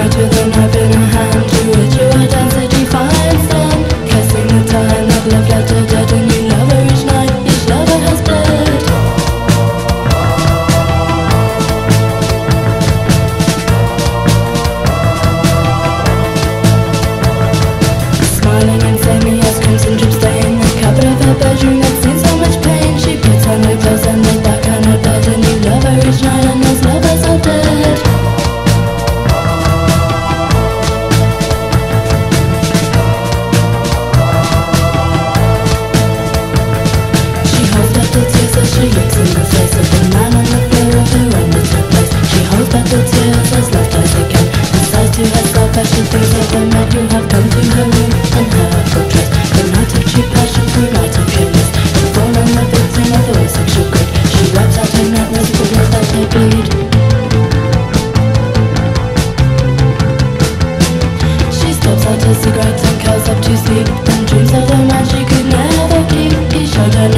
i'll been. you have got passion for the don't you have come to her room and have a fortress The night of cheap passion, the night of shameless The fall on the victim of the ways of sugar She wraps up in madness, the blood that they bleed She stops out as cigarettes and curls up to sleep. And dreams of the man she could never keep. He showed her